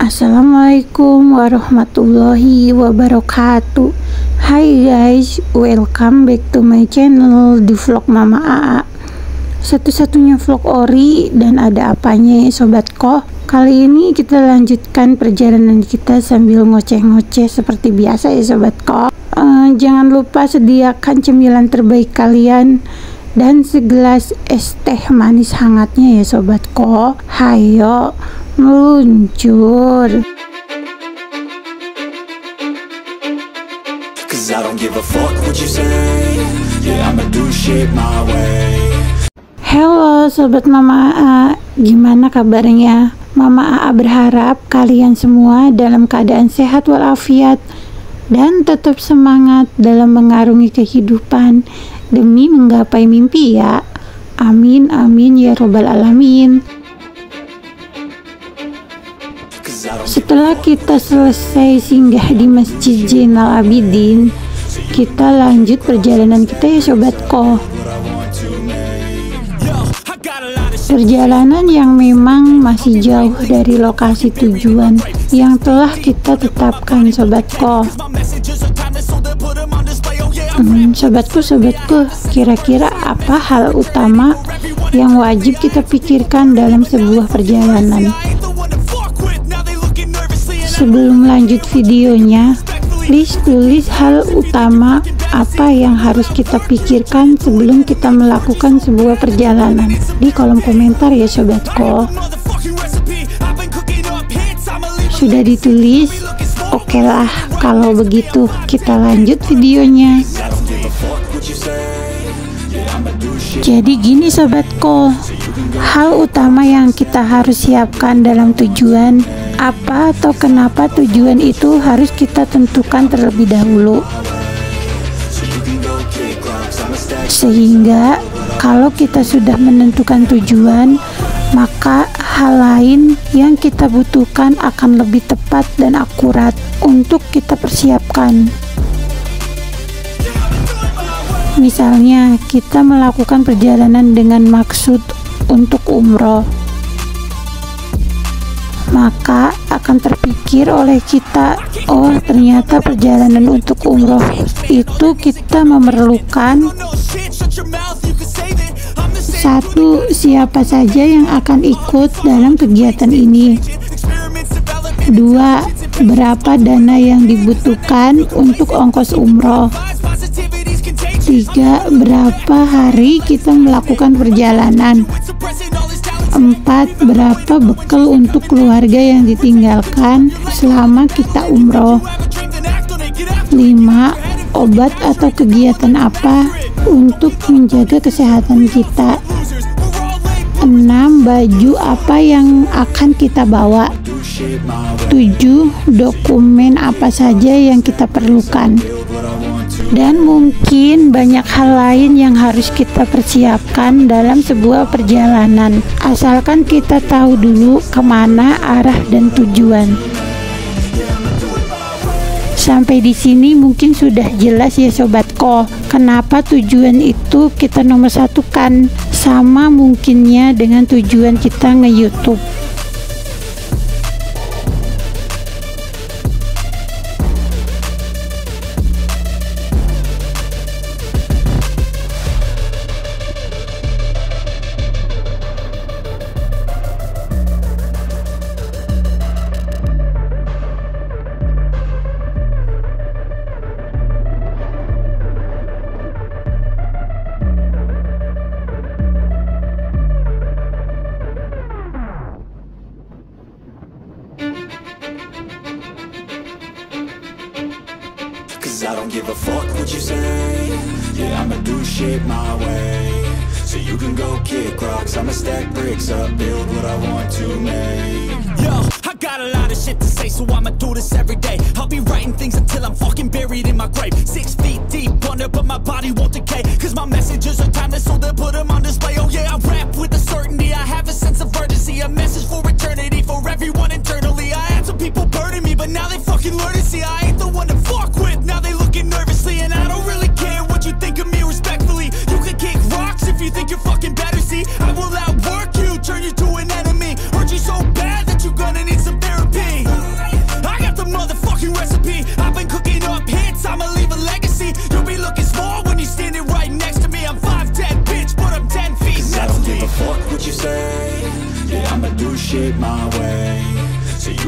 Assalamualaikum warahmatullahi wabarakatuh. Hai guys, welcome back to my channel di vlog Mama AA. Satu-satunya vlog ori dan ada apanya ya sobat kok Kali ini kita lanjutkan perjalanan kita sambil ngoceh-ngoceh seperti biasa ya sobat kok uh, Jangan lupa sediakan cemilan terbaik kalian dan segelas es teh manis hangatnya ya sobat kok hayo meluncur. Halo sobat Mama AA, gimana kabarnya? Mama AA berharap kalian semua dalam keadaan sehat walafiat dan tetap semangat dalam mengarungi kehidupan demi menggapai mimpi ya. Amin amin ya robbal alamin. Setelah kita selesai singgah di Masjid Zainal Abidin, kita lanjut perjalanan kita ya sobatku. Perjalanan yang memang masih jauh dari lokasi tujuan yang telah kita tetapkan sobatku. Hmm, sobatku, sobatku, kira-kira apa hal utama yang wajib kita pikirkan dalam sebuah perjalanan? Sebelum lanjut videonya, please tulis hal utama apa yang harus kita pikirkan sebelum kita melakukan sebuah perjalanan di kolom komentar ya sobatku. Sudah ditulis? Oke lah, kalau begitu kita lanjut videonya. Jadi gini sobatku, hal utama yang kita harus siapkan dalam tujuan apa atau kenapa tujuan itu harus kita tentukan terlebih dahulu. Sehingga kalau kita sudah menentukan tujuan, maka hal lain yang kita butuhkan akan lebih tepat dan akurat untuk kita persiapkan. Misalnya, kita melakukan perjalanan dengan maksud untuk umroh, maka akan terpikir oleh kita, "Oh, ternyata perjalanan untuk umroh itu kita memerlukan satu, siapa saja yang akan ikut dalam kegiatan ini. Dua, berapa dana yang dibutuhkan untuk ongkos umroh. Tiga, berapa hari kita melakukan perjalanan. Empat, berapa bekal untuk keluarga yang ditinggalkan selama kita umroh. Lima, obat atau kegiatan apa untuk menjaga kesehatan kita. Enam, baju apa yang akan kita bawa. Tujuh, dokumen apa saja yang kita perlukan dan mungkin banyak hal lain yang harus kita persiapkan dalam sebuah perjalanan. Asalkan kita tahu dulu ke mana arah dan tujuan. Sampai di sini mungkin sudah jelas ya sobatku kenapa tujuan itu kita nomor satukan. Sama mungkinnya dengan tujuan kita nge-youtube Cause I don't give a fuck what you say. Yeah, I'ma do shit my way. So you can go kick rocks. I'ma stack bricks up Build what I want to make. Yo, I got a lot of shit to say So I'ma do this every day. I'll be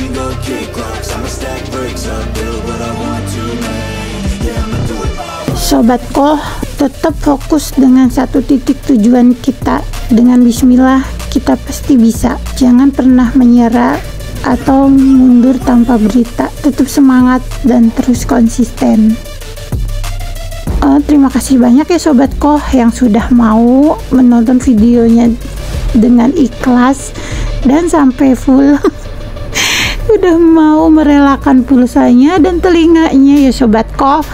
So you can go kick rocks I'ma stack bricks up, build what I want to make Yeah, I'ma do it my way Sobatku, tetap fokus dengan satu titik tujuan kita. Dengan bismillah, kita pasti bisa. Jangan pernah menyerah atau mundur tanpa berita. Tetap semangat dan terus konsisten. Eh, terima kasih banyak ya sobatku yang sudah mau menonton videonya dengan ikhlas dan sampai full. Udah mau merelakan pulsanya dan telinganya ya sobatku.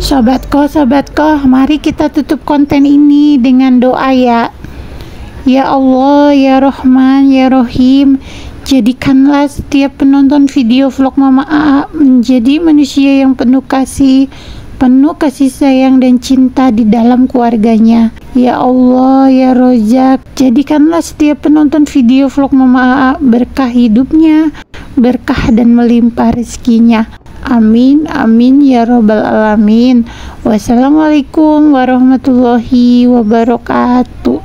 Sobatku, sobatku, mari kita tutup konten ini dengan doa ya. Ya Allah, ya Rahman, ya Rahim, jadikanlah setiap penonton video vlog Mama AA menjadi manusia yang penuh kasih, penuh kasih sayang dan cinta di dalam keluarganya. Ya Allah, ya Rojak, jadikanlah setiap penonton video vlog Mama AA berkah hidupnya, berkah dan melimpah rezekinya. Amin, amin ya robbal alamin. Wassalamualaikum warahmatullahi wabarakatuh.